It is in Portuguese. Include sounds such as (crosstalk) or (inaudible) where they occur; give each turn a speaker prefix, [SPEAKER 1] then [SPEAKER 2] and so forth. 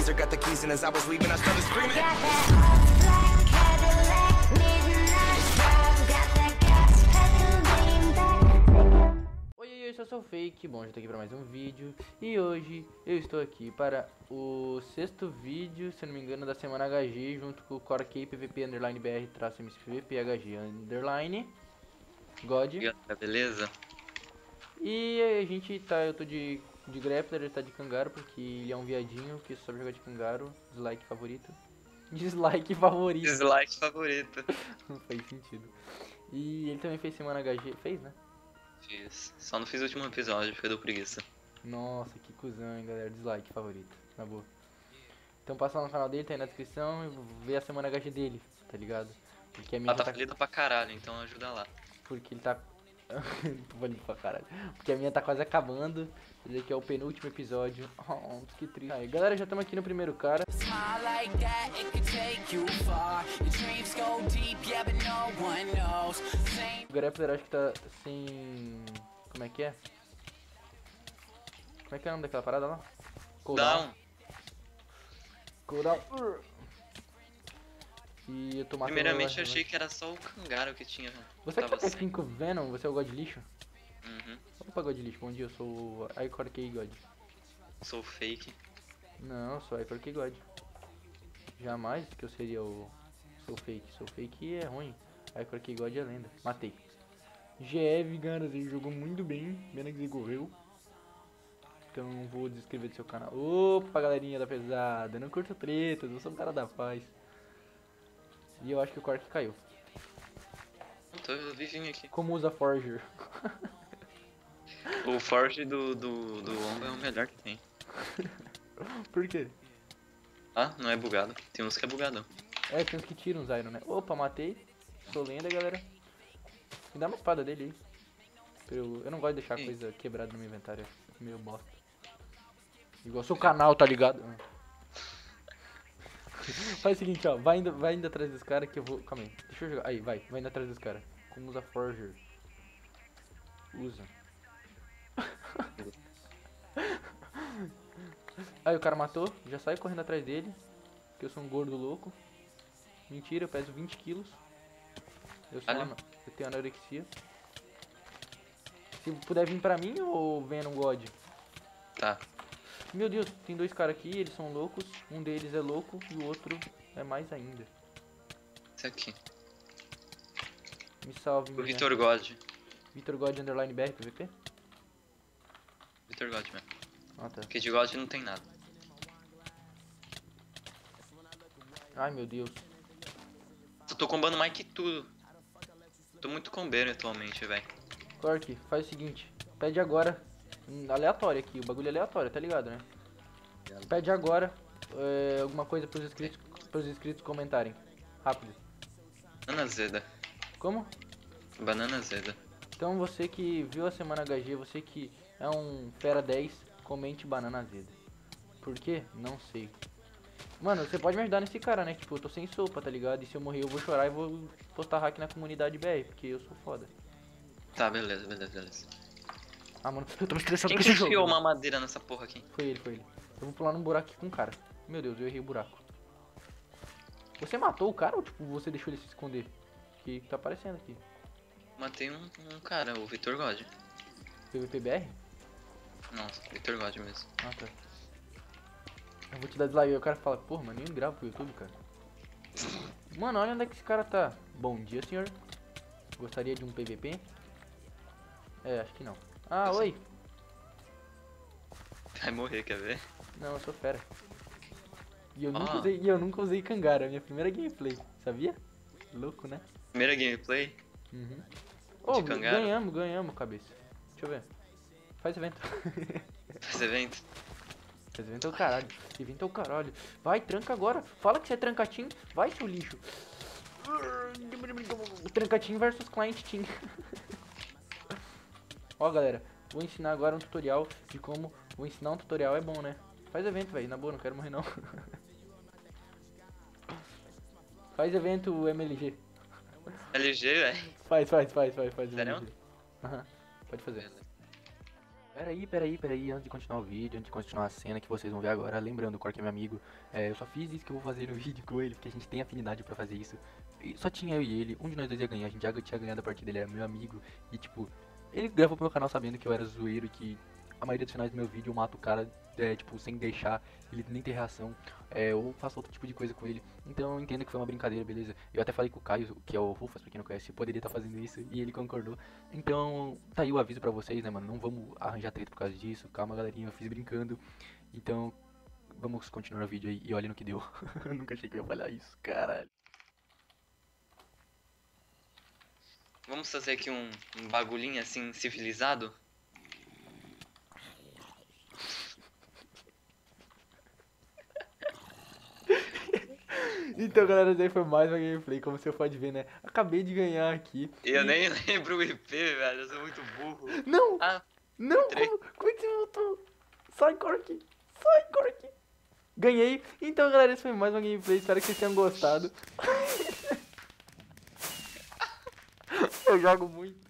[SPEAKER 1] Caesar got the keys, and as I was leaving, I started screaming.
[SPEAKER 2] Got that all black Cadillac, midnight drive. Got that gas pedal lean back.
[SPEAKER 3] Oi, oi, eu sou o Fake, bom, já tô aqui para mais um vídeo E hoje eu estou aqui para o sexto vídeo, se não me engano, da semana HG Junto com o Core K PVP Underline BR traço MCPVP HG Underline God
[SPEAKER 4] aí, beleza?
[SPEAKER 3] E a gente tá, eu tô de, de Grappler, ele tá de Kangaro Porque ele é um viadinho que só sabe jogar de Kangaro Dislike favorito (laughs) Dislike favorito
[SPEAKER 4] Dislike favorito.
[SPEAKER 3] Não faz sentido E ele também fez semana HG, fez né?
[SPEAKER 4] Fiz. Só não fiz o último episódio, porque deu preguiça.
[SPEAKER 3] Nossa, que cuzão, hein, galera. Dislike favorito, na boa. Então passa lá no canal dele, tá aí na descrição e vê a semana HG dele, tá ligado? Porque a minha
[SPEAKER 4] Ela tá falida pra caralho, então ajuda lá.
[SPEAKER 3] Porque ele tá. Tô falando pra caralho. Porque a minha tá quase acabando. Esse aqui é o penúltimo episódio. (laughs) Oh, que triste. Aí, galera, já estamos aqui no primeiro cara. O Grappler acho que tá sem. Como é que é? Como é que é o nome daquela parada lá?
[SPEAKER 4] Down.
[SPEAKER 3] Cooldown. E eu tô matando
[SPEAKER 4] Primeiramente eu achei que era só o Kangaro que tinha.
[SPEAKER 3] Você que
[SPEAKER 4] tava
[SPEAKER 3] tá
[SPEAKER 4] sem.
[SPEAKER 3] assim com o Venom, você é o God Lixo?
[SPEAKER 4] Uhum.
[SPEAKER 3] Opa, God Lixo, bom dia, eu sou o Icor K God.
[SPEAKER 4] Sou fake.
[SPEAKER 3] Não, sou o Icor K God. Jamais que eu seria o. Sou fake, sou fake é ruim. Icor K God é lenda. Matei. GF, ganas, ele jogou muito bem, pena que ele correu. Então vou descrever do seu canal. Opa, galerinha da pesada, não curto tretas, eu sou um cara da paz. E eu acho que o Cork caiu.
[SPEAKER 4] Tô vivinho aqui.
[SPEAKER 3] Como usa Forger?
[SPEAKER 4] O Forge do, do, do é o melhor que tem. (laughs)
[SPEAKER 3] Por quê?
[SPEAKER 4] Ah, não é bugado. Tem uns que é bugadão.
[SPEAKER 3] É, tem uns que tiram os Iron, né? Opa, matei. Sou lenda, galera. Me dá uma espada dele aí. Eu, eu não gosto de deixar coisa quebrada no meu inventário. Meio bosta. Igual seu canal, tá ligado? (laughs) Faz o seguinte, ó. Vai indo, vai indo atrás dos caras que eu vou. Calma aí. Deixa eu jogar. Aí, vai. Vai indo atrás dos caras. Como usa Forger? Usa. (laughs) Aí o cara matou. Já sai correndo atrás dele. Que eu sou um gordo louco. Mentira, eu peso 20 quilos. Eu sou ano- eu tenho anorexia. Se puder vir pra mim ou Venom God?
[SPEAKER 4] Tá.
[SPEAKER 3] Meu Deus, tem dois caras aqui, eles são loucos. Um deles é louco e o outro é mais ainda.
[SPEAKER 4] Esse aqui.
[SPEAKER 3] Me salve,
[SPEAKER 4] O Vitor God.
[SPEAKER 3] Vitor God Underline BR PVP?
[SPEAKER 4] Vitor God mesmo.
[SPEAKER 3] Ah, tá.
[SPEAKER 4] Porque de God não tem nada.
[SPEAKER 3] Ai, meu Deus.
[SPEAKER 4] Eu tô combando mais que tudo. Tô muito combeiro atualmente, velho.
[SPEAKER 3] Cork, faz o seguinte. Pede agora. Aleatório aqui, o bagulho é aleatório, tá ligado, né? Pede agora é, alguma coisa pros inscritos, pros inscritos comentarem. Rápido.
[SPEAKER 4] Banana Zeda.
[SPEAKER 3] Como?
[SPEAKER 4] Banana Zeda.
[SPEAKER 3] Então você que viu a semana HG, você que é um fera 10, comente banana azeda. Por quê? Não sei. Mano, você pode me ajudar nesse cara, né? Tipo, eu tô sem sopa, tá ligado? E se eu morrer eu vou chorar e vou postar hack na comunidade BR, porque eu sou foda.
[SPEAKER 4] Tá, beleza, beleza, beleza.
[SPEAKER 3] Ah, mano, eu tô me estressando
[SPEAKER 4] Quem
[SPEAKER 3] com esse jogo.
[SPEAKER 4] enfiou uma madeira nessa porra aqui?
[SPEAKER 3] Foi ele, foi ele. Eu vou pular num buraco aqui com o cara. Meu Deus, eu errei o buraco. Você matou o cara ou tipo, você deixou ele se esconder? Que tá aparecendo aqui.
[SPEAKER 4] Matei um, um cara, o Vitor God.
[SPEAKER 3] PVPBR?
[SPEAKER 4] Não, Vitor God mesmo.
[SPEAKER 3] Ah, tá. Eu vou te dar dislike. Aí o cara fala, porra, mas nem gravo pro YouTube, cara. Mano, olha onde é que esse cara tá. Bom dia, senhor. Gostaria de um PVP? É, acho que não. Ah, oi.
[SPEAKER 4] Vai morrer, quer ver?
[SPEAKER 3] Não, eu sou fera. E eu nunca
[SPEAKER 4] Ah.
[SPEAKER 3] usei, e eu nunca usei Kangara, minha primeira gameplay, sabia? Louco, né?
[SPEAKER 4] Primeira gameplay.
[SPEAKER 3] Uhum. Oh,
[SPEAKER 4] Kangara?
[SPEAKER 3] ganhamos, ganhamos, cabeça. Deixa eu ver. Faz evento. (laughs)
[SPEAKER 4] Faz evento.
[SPEAKER 3] Faz evento é o caralho. Evento é o caralho. Vai, tranca agora. Fala que você é trancatim. Vai, seu lixo. Trancatim versus client team. (laughs) Ó, galera. Vou ensinar agora um tutorial de como... Vou ensinar um tutorial, é bom, né? Faz evento, velho. Na boa, não quero morrer, não. (laughs) Faz evento, MLG.
[SPEAKER 4] LG, velho.
[SPEAKER 3] Faz, faz, faz, faz, faz.
[SPEAKER 4] Sério?
[SPEAKER 3] Aham. Pode fazer. Peraí, peraí, peraí, antes de continuar o vídeo, antes de continuar a cena que vocês vão ver agora, lembrando, o Cork é meu amigo, é, eu só fiz isso que eu vou fazer no (laughs) vídeo com ele, porque a gente tem afinidade pra fazer isso. E só tinha eu e ele, um de nós dois ia ganhar, a gente já tinha ganhado a partida, ele era meu amigo, e tipo, ele gravou pro meu canal sabendo que eu era zoeiro e que a maioria dos finais do meu vídeo eu mato o cara, é, tipo, sem deixar ele nem ter reação, é, ou faço outro tipo de coisa com ele. Então eu entendo que foi uma brincadeira, beleza? Eu até falei com o Caio, que é o Rufas, pra quem não conhece, poderia estar fazendo isso, e ele concordou. Então, tá aí o aviso pra vocês, né, mano? Não vamos arranjar treta por causa disso. Calma, galerinha, eu fiz brincando. Então, vamos continuar o vídeo aí e olha no que deu. (laughs) eu nunca achei que eu ia falhar isso, caralho.
[SPEAKER 4] Vamos fazer aqui um, um bagulhinho assim civilizado? (laughs)
[SPEAKER 3] Então, galera, daí foi mais uma gameplay, como você pode ver, né? Acabei de ganhar aqui.
[SPEAKER 4] Eu nem (laughs) lembro o IP, velho. Eu sou muito burro.
[SPEAKER 3] Não!
[SPEAKER 4] Ah,
[SPEAKER 3] Não! Como, como é que você voltou? Sai, Cork! Sai, Cork! Ganhei! Então, galera, esse foi mais uma gameplay. Espero que vocês tenham gostado. (laughs) Eu jogo muito.